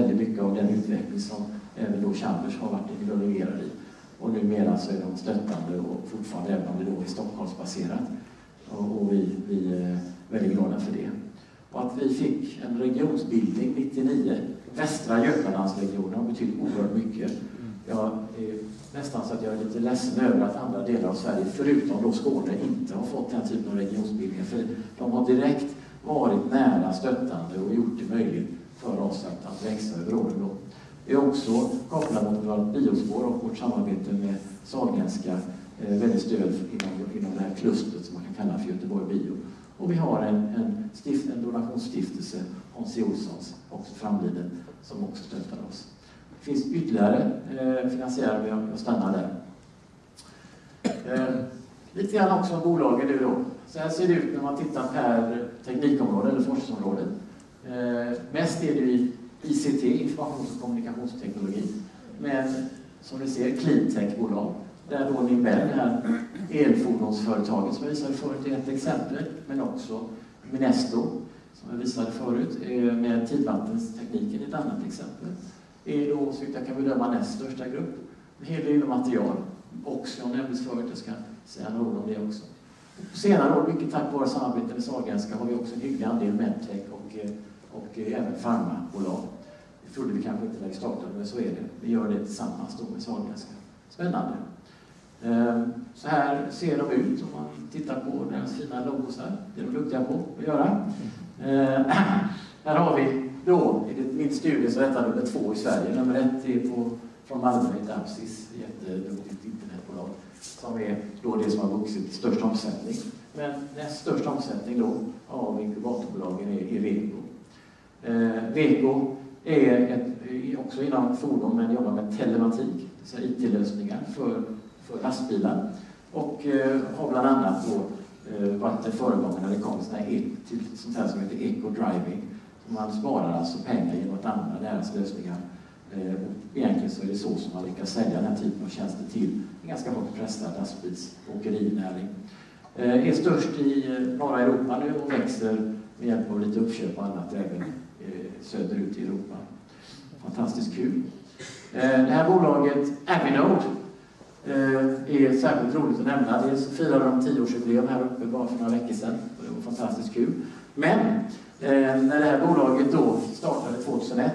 väldigt mycket av den utveckling som även då Chalmers har varit involverad i. Och numera så är de stöttande och fortfarande, även om det då är Stockholmsbaserat. Och, och vi, vi är väldigt glada för det. Och att vi fick en regionsbildning 99. Västra Götalandsregionen har betytt oerhört mycket. Jag är nästan så att jag är lite ledsen över att andra delar av Sverige, förutom då Skåne, inte har fått den typen av regionsbildningar. För de har direkt varit nära stöttande och gjort det möjligt för oss att, växa över åren. Då. Vi är också kopplade mot vårt biospår och vårt samarbete med Sahlgrenska eh, väldigt stöd inom, inom det här klustret som man kan kalla för Göteborg Bio. Och vi har en, en, stift, en donationsstiftelse, Hans Olssons, också framliden, som också stöttar oss. Det finns ytterligare eh, finansiärer, men jag, jag stannar där. Eh, lite grann också om bolagen nu då. Så här ser det ut när man tittar per teknikområde eller forskningsområde. Eh, mest är det i ICT, informations och kommunikationsteknologi. Men som ni ser, cleantech-bolag. Där då Nimbell, det här elfordonsföretaget som jag visade förut, är ett exempel. Men också Minesto, som jag visade förut, eh, med tidvattenstekniken ett annat exempel. Det är då, så jag kan bedöma, näst största grupp. En hel del inom material. Oxion nämndes förut, jag ska säga några ord om det också. På senare år, mycket tack vare samarbetet med Sahlgrenska, har vi också en hygglig andel medtech och, eh, och eh, även farmabolag. Det trodde vi kanske inte när vi startade, men så är det. Vi gör det tillsammans då med Sahlgrenska. Spännande. Ehm, så här ser de ut om man tittar på deras fina logosar. Det är de duktiga på att göra. Ehm, här har vi då, i min studie så är detta nummer två i Sverige. Nummer ett är på, från Malmö, ett Apsis, jätteduktigt internetbolag, som är då det som har vuxit störst omsättning. Men näst störst omsättning då av inkubatorbolagen är, är Eh, Veko är ett, också inom fordon men jobbar med telematik, IT-lösningar för för lastbilar och eh, har bland annat då, eh, varit en föregångare när det kommer till sånt här som heter eco-driving. Man sparar alltså pengar genom att använda deras lösningar. Eh, och egentligen så är det så som man lyckas sälja den här typen av tjänster till en ganska hårt pressad lastbilsåkerinäring. Eh, är störst i eh, norra Europa nu och växer med hjälp av lite uppköp och annat även Eh, söderut i Europa. Fantastiskt kul. Eh, det här bolaget Avinode Eh, är särskilt roligt att nämna. Dels firade de tioårsjubileum här uppe bara för några veckor sedan. Och det var fantastiskt kul. Men eh, när det här bolaget då startade 2001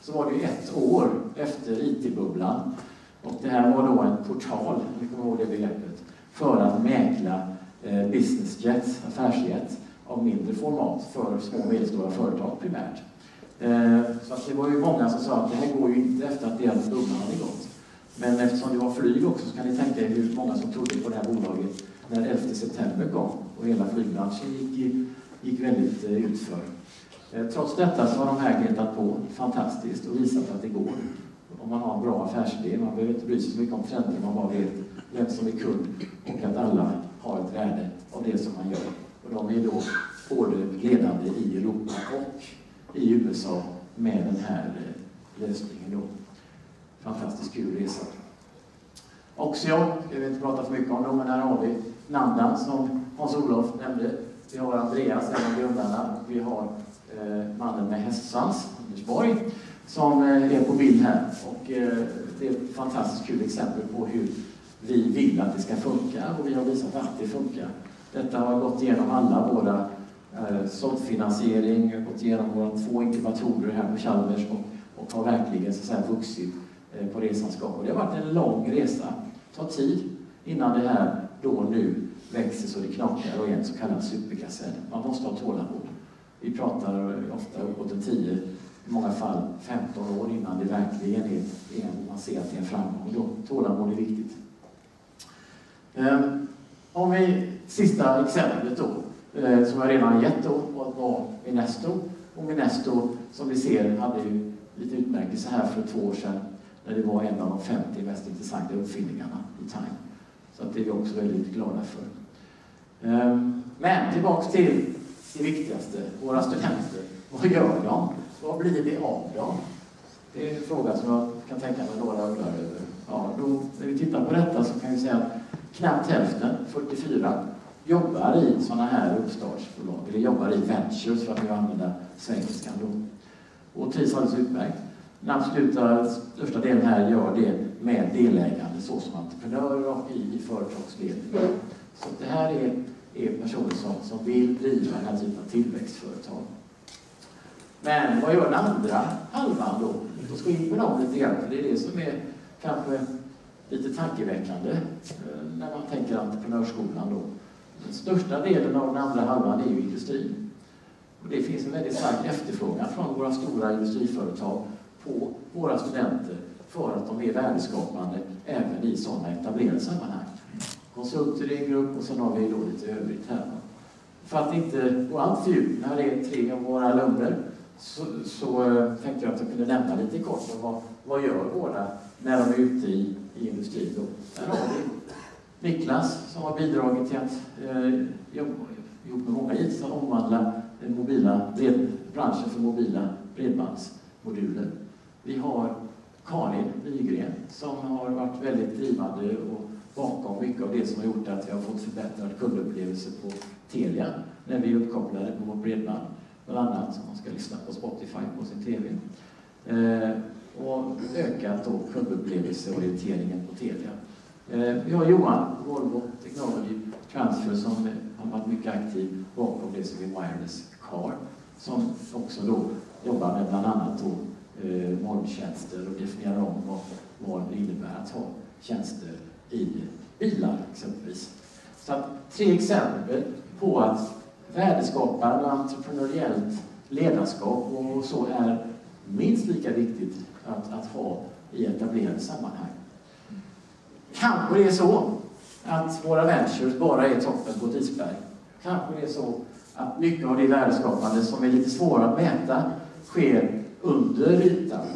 så var det ju ett år efter IT-bubblan. Och det här var då en portal, ni kommer ihåg det begreppet, för att mäkla eh, business jets, affärsjet av mindre format för små och medelstora företag primärt. Eh, så att det var ju många som sa att det här går ju inte efter att deras bubblan hade gått. Men eftersom det var flyg också så kan ni tänka er hur många som trodde på det här bolaget när 11 september kom och hela flygbranschen gick, gick väldigt eh, utför. Eh, trots detta så har de här gretat på fantastiskt och visat att det går. Om man har en bra affärsidé, man behöver inte bry sig så mycket om trender, man bara vet vem som är kund och att alla har ett värde av det som man gör. Och de är då både ledande i Europa och i USA med den här eh, lösningen. Då fantastiskt kul resa. Oxion, jag vill inte prata för mycket om dem, men här har vi Nanda som Hans-Olof nämnde. Vi har Andreas, en av grundarna. Vi har eh, mannen med hästsvans, Anders Borg, som eh, är på bild här. Och, eh, det är ett fantastiskt kul exempel på hur vi vill att det ska funka och vi har visat att det funkar. Detta har gått igenom alla våra eh, såddfinansiering, gått igenom våra två inkubatorer här på Chalmers och, och har verkligen så att säga, vuxit Eh, på resans gång. Och det har varit en lång resa. Det tar tid innan det här då nu växer så det knakar och är en så kallad supergasell. Man måste ha tålamod. Vi pratar eh, ofta uppåt en 10, i många fall 15 år innan det verkligen är, en, man ser att det är en framgång. Då, tålamod är viktigt. Eh, om vi, sista exemplet då, eh, som jag redan gett då, var Minesto. Och Minesto, som vi ser, hade ju lite utmärkelse här för två år sedan när det var en av de 50 mest intressanta uppfinningarna i Time. Så att det är vi också väldigt glada för. Ehm, men tillbaks till det viktigaste, våra studenter. Vad gör de? Vad blir det av dem? Det är en fråga som jag kan tänka mig några undrar över. Ja, då, när vi tittar på detta så kan vi säga att knappt hälften, 44, jobbar i sådana här uppstartsbolag, eller jobbar i ventures för att nu använda svengelskan då. Och trivs alldeles utmärkt. Den absoluta största delen här gör det med delägande såsom entreprenörer och i, i företagsledningen. Så det här är, är personer som, som vill driva den här typen av tillväxtföretag. Men vad gör den andra halvan då? Då ska vi in på dem lite grann, för det är det som är kanske lite tankeväckande eh, när man tänker entreprenörsskolan då. Den största delen av den andra halvan är ju industrin. Och det finns en väldigt stark efterfrågan från våra stora industriföretag på våra studenter för att de är värdeskapande även i sådana etablerade sammanhang. Konsulter i en grupp och sen har vi då lite övrigt här. För att inte gå allt för djupt, det här är tre av våra alumner, så, så eh, tänkte jag att jag kunde nämna lite kort om vad, vad gör våra när de är ute i, i industrin. Då. Där har vi Niklas som har bidragit till att eh, ihop med många givetvis, omvandla den mobila bred, branschen för mobila bredbandsmoduler. Vi har Karin Nygren som har varit väldigt drivande och bakom mycket av det som har gjort att vi har fått förbättrad kundupplevelse på Telia när vi är uppkopplade på vårt bredband. Bland annat om man ska lyssna på Spotify på sin TV. Eh, och ökat då kundupplevelseorienteringen på Telia. Eh, vi har Johan, Volvo Technology Transfer, som har varit mycket aktiv bakom det som är Wireless Car, som också då jobbar med bland annat då, eh, molntjänster och definierar om vad, vad det innebär att ha tjänster i bilar exempelvis. Så att, tre exempel på att värdeskapande och entreprenöriellt ledarskap och så är minst lika viktigt att, att ha i etablerade sammanhang. Kanske det är så att våra ventures bara är toppen på ett isberg. Kanske det är så att mycket av det värdeskapande som är lite svårare att mäta sker under ytan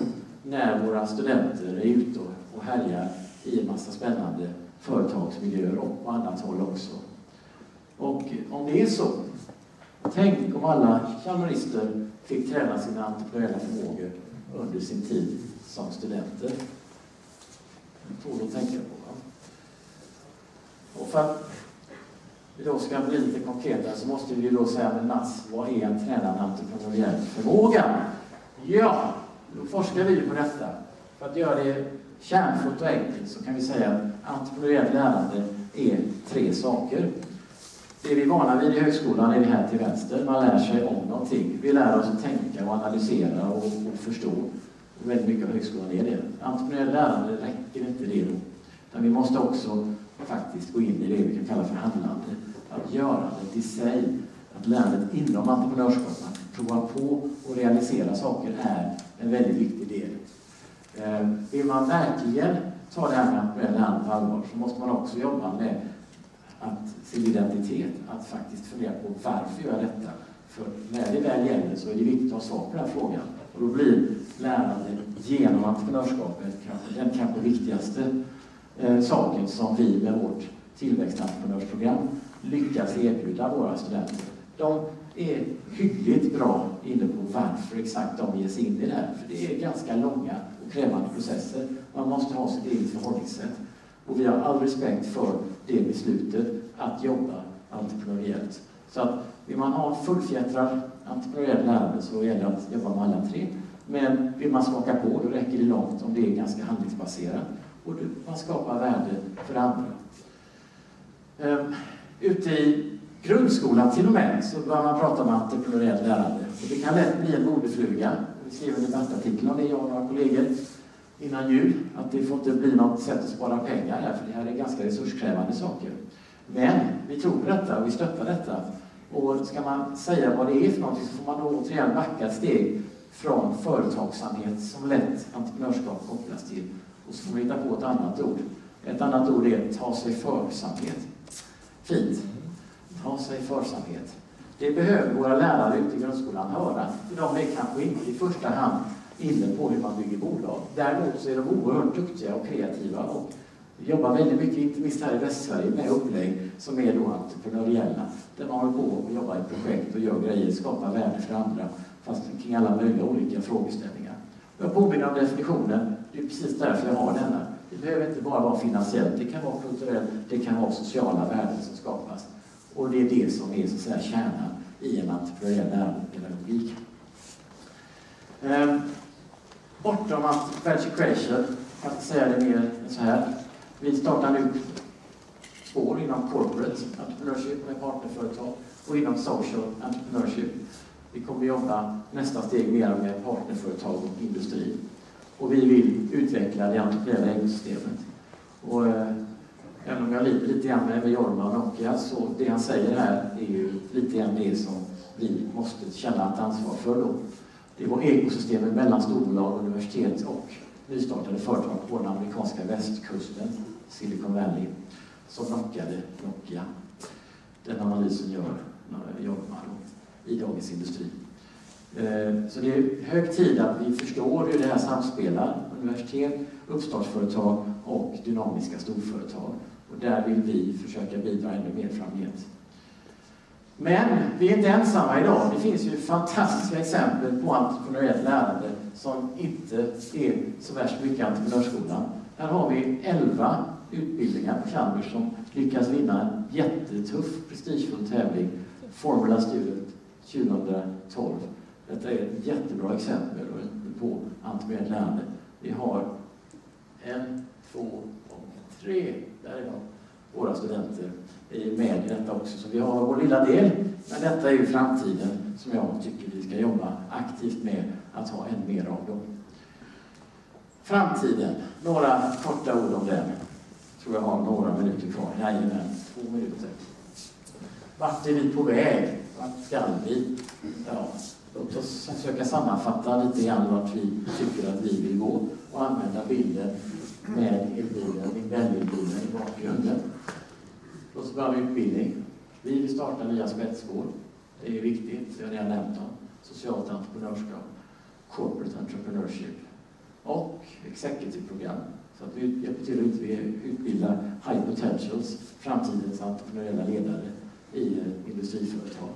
när våra studenter är ute och härjar i en massa spännande företagsmiljöer och på annat håll också. Och om det är så, tänk om alla chalmerister fick träna sina entreprenöriella förmågor under sin tid som studenter. Tål att tänka på. Va? Och för att vi då ska bli lite konkreta så måste vi då säga med Mats, vad är en tränande entreprenöriell förmåga? Ja, då forskar vi på detta. För att göra det kärnfullt och enkelt så kan vi säga att entreprenöriellt lärande är tre saker. Det vi är vana vid i högskolan är vi här till vänster. Man lär sig om någonting. Vi lär oss att tänka och analysera och, och förstå. Väldigt mycket av högskolan är det. Entreprenöriellt lärande räcker inte det då. Utan vi måste också faktiskt gå in i det vi kan kalla för handlande. Att görandet i sig, att lärandet inom entreprenörskap, att prova på och realisera saker är en väldigt viktig del. Eh, vill man verkligen ta det här med entreprenöriellt lärande på allvar så måste man också jobba med att sin identitet, att faktiskt fundera på varför gör jag detta? För när det väl gäller så är det viktigt att ha svar på den här frågan. Och då blir lärande genom entreprenörskapet kanske, den kanske viktigaste eh, saken som vi med vårt tillväxtentreprenörsprogram lyckas erbjuda våra studenter. De är hyggligt bra inne på varför exakt de ger sig in i det här. För det är ganska långa och krävande processer. Man måste ha sitt eget förhållningssätt. Och vi har all respekt för det beslutet att jobba entreprenöriellt. Så att vill man ha fullfjättrad entreprenöriell lärande så gäller det att jobba med alla tre. Men vill man smaka på, då räcker det långt om det är ganska handlingsbaserat och man skapar värde för andra. Um, ute i grundskolan till och med så börjar man prata om entreprenöriellt lärande. Och det kan lätt bli en modefluga. Vi skrev en debattartikel om det, jag och några kollegor, innan jul. Att det får inte bli något sätt att spara pengar här, för det här är ganska resurskrävande saker. Men vi tror på detta och vi stöttar detta. Och ska man säga vad det är för någonting så får man då återigen backa ett steg från företagsamhet som lätt entreprenörskap kopplas till. Och så får man hitta på ett annat ord. Ett annat ord är ta sig församhet. Fint. Ta sig församhet. Det behöver våra lärare ute i grundskolan höra. de är kanske inte i första hand inne på hur man bygger bolag. Däremot så är de oerhört duktiga och kreativa och vi jobbar väldigt mycket, inte minst här i Västsverige, med upplägg som är då entreprenöriella. Där man håller på och jobbar i projekt och gör grejer, skapar värde för andra, fast kring alla möjliga olika frågeställningar. Jag påminner om definitionen, det är precis därför jag har denna. Det behöver inte bara vara finansiellt, det kan vara kulturellt, det kan vara sociala värden som skapas. Och det är det som är så att säga, kärnan i en entreprenöriell pedagogik. Ehm, Bortom att Value Creation, jag ska säga det mer så här. Vi startar nu spår inom corporate entrepreneurship med partnerföretag och inom social entrepreneurship. Vi kommer jobba nästa steg mer med partnerföretag och industri. Och vi vill utveckla det entreprenöriella ekosystemet. Och, eh, även om jag lider lite grann med Jorma och Nokia så det han säger här är ju lite grann det som vi måste känna ett ansvar för då. Det var ekosystemet mellan storbolag, universitet och nystartade företag på den amerikanska västkusten, Silicon Valley, som knockade Nokia. Den analysen gör Jorma i Dagens Industri. Eh, så det är hög tid att vi förstår hur det här samspelar, universitet, uppstartsföretag och dynamiska storföretag. Och där vill vi försöka bidra ännu mer framgent. Men vi är inte ensamma idag. Det finns ju fantastiska exempel på entreprenöriellt lärande som inte är så värst mycket entreprenörsskolan. Här har vi 11 utbildningar på Chalmers som lyckas vinna en jättetuff, prestigefull tävling, Formula Student 2012. Detta är ett jättebra exempel på entreprenöriellt lärande. Vi har en, två och tre, där är de, våra studenter är med i detta också. Så vi har vår lilla del, men detta är ju framtiden som jag tycker vi ska jobba aktivt med att ha än mer av dem. Framtiden, några korta ord om den. Jag tror jag har några minuter kvar. Jajamän, två minuter. Vart är vi på väg? Vart ska vi? Ja, låt oss försöka sammanfatta lite grann vart vi tycker att vi vill gå och använda bilden med elbilen, elbilen i bakgrunden. Låt oss börja med utbildning. Vi vill starta nya spetsgård. Det är viktigt, det har jag redan nämnt om. Socialt entreprenörskap, corporate entrepreneurship och executive-program. Så att vi hjälper till att utbilda high potentials, framtidens entreprenöriella ledare i eh, industriföretag.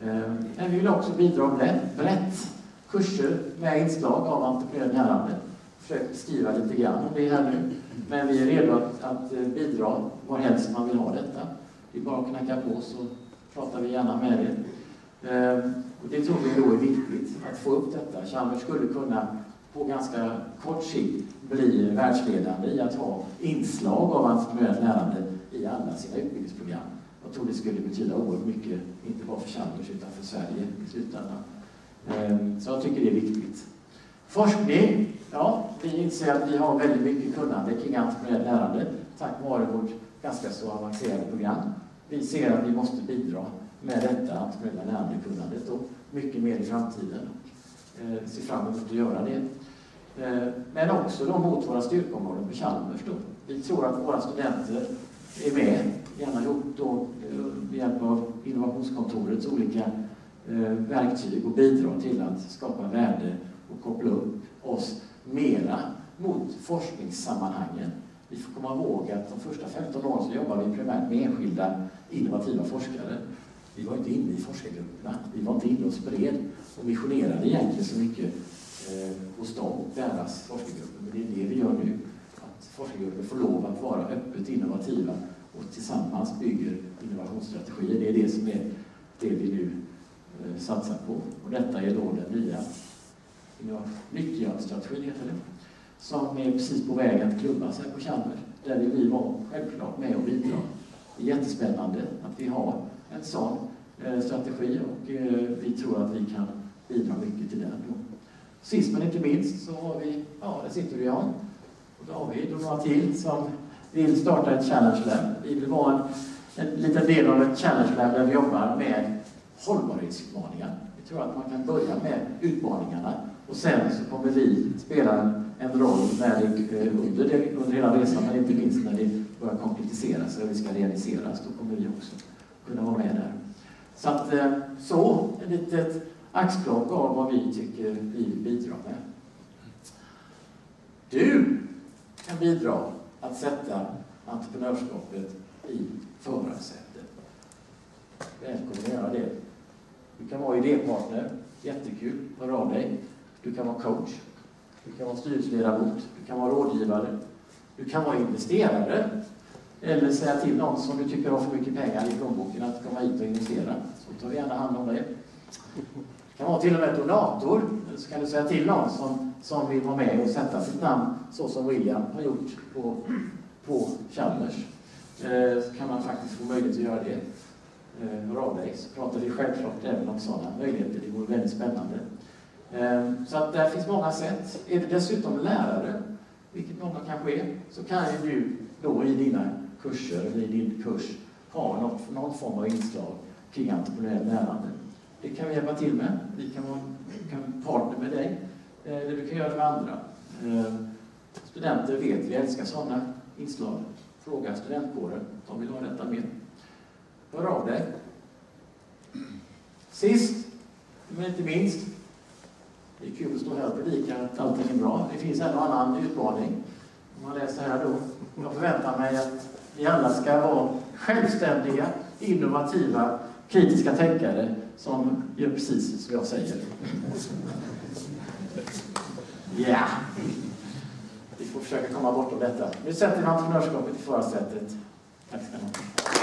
Eh, men vi vill också bidra brett. Kurser med inslag av entreprenöriellt lärande. Försökt skriva lite grann om det här nu. Men vi är redo att, att eh, bidra varhelst man vill ha detta. Det är bara att knacka på så pratar vi gärna med er. Och det tror vi då är viktigt, att få upp detta. Chalmers skulle kunna på ganska kort sikt blir världsledande i att ha inslag av entreprenöriellt lärande i alla sina utbildningsprogram. Jag tror det skulle betyda oerhört mycket, inte bara för Chalmers utan för Sverige i slutändan. Ehm, så jag tycker det är viktigt. Forskning. Ja, vi inser att vi har väldigt mycket kunnande kring entreprenöriellt lärande tack vare vårt ganska så avancerade program. Vi ser att vi måste bidra med detta entreprenöriella lärandekunnandet och mycket mer i framtiden. Eh, ser fram emot att göra det. Eh, men också då mot våra styrkeområden på Chalmers. Då. Vi tror att våra studenter är med, gärna gjort då eh, med hjälp av innovationskontorets olika eh, verktyg och bidrar till att skapa värde och koppla upp oss mera mot forskningssammanhangen. Vi får komma ihåg att de första 15 åren så jobbade vi primärt med enskilda innovativa forskare. Vi var inte inne i forskargrupperna, vi var inte inne och spred och missionerade egentligen så mycket Eh, hos dem, deras forskargrupper. Men det är det vi gör nu. Att forskargrupper får lov att vara öppet innovativa och tillsammans bygger innovationsstrategier. Det är det som är det vi nu eh, satsar på. Och detta är då den nya nyttjandestrategin, heter det, som är precis på väg att klubbas här på Chalmers. Där vill vi vara självklart med och bidra. Det är jättespännande att vi har en sån eh, strategi och eh, vi tror att vi kan bidra mycket till den. Sist men inte minst så har vi, ja, där sitter vi Jan, och David och några till som vill starta ett Challenge Lab. Vi vill vara en, en liten del av ett Challenge Lab där vi jobbar med hållbarhetsutmaningar. Vi tror att man kan börja med utmaningarna och sen så kommer vi spela en roll när det, eh, under, det, under hela resan, men inte minst när det börjar konkretiseras och vi ska realiseras. Då kommer vi också kunna vara med där. Så att, eh, så, ett litet axplock av vad vi tycker vi vill bidra med. Du kan bidra att sätta entreprenörskapet i förarsätet. Välkommen att göra det. Du kan vara idépartner, jättekul, hör av dig. Du kan vara coach, du kan vara styrelseledamot, du kan vara rådgivare, du kan vara investerare eller säga till någon som du tycker har för mycket pengar i plånboken att komma hit och investera. Så tar vi gärna hand om det. Kan vara till och med donator, eller så kan du säga till någon som som vill vara med och sätta sitt namn så som William har gjort på, på Chalmers eh, så kan man faktiskt få möjlighet att göra det. Eh, av dig så pratar vi självklart även om sådana möjligheter. Det vore väldigt spännande. Eh, så att där finns många sätt. Är du dessutom lärare, vilket många kanske är, så kan ju du då i dina kurser eller i din kurs ha något, någon form av inslag kring entreprenöriellt lärande. Det kan vi hjälpa till med. Vi kan vara kan partner med dig. Eh, eller du kan göra det med andra. Eh, studenter vet vi älskar sådana inslag. Fråga studentkåren. De vill ha detta med. Hör av dig. Sist, men inte minst. Det är kul att stå här och predika att allting är bra. Det finns en och annan utmaning. Om man läser här då. Jag förväntar mig att vi alla ska vara självständiga, innovativa, kritiska tänkare som gör precis som jag säger. Ja! Yeah. Vi får försöka komma bortom detta. Nu sätter vi entreprenörskapet i förarsätet. Tack ska ni ha.